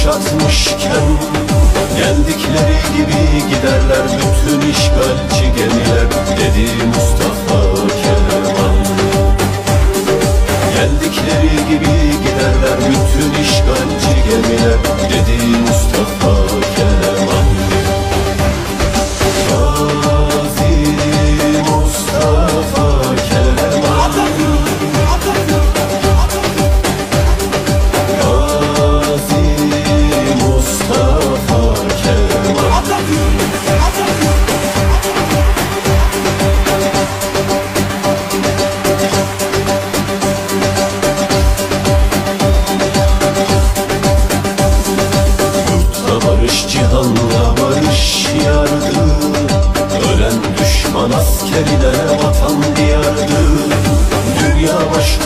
kuşatmışken Geldikleri gibi giderler bütün işgalci gemiler Dedi Mustafa Kemal. Geldikleri gibi giderler bütün işgalci barış cihanla barış yardı Ölen düşman askerine vatan diyardı Dünya baş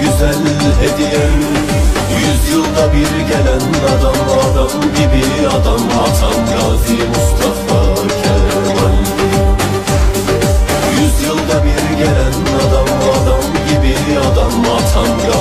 güzel hediyem. Yüzyılda bir gelen adam adam gibi adam. Atan Gazi Mustafa Kemal. Yüzyılda bir gelen adam adam gibi adam. Atan Gazi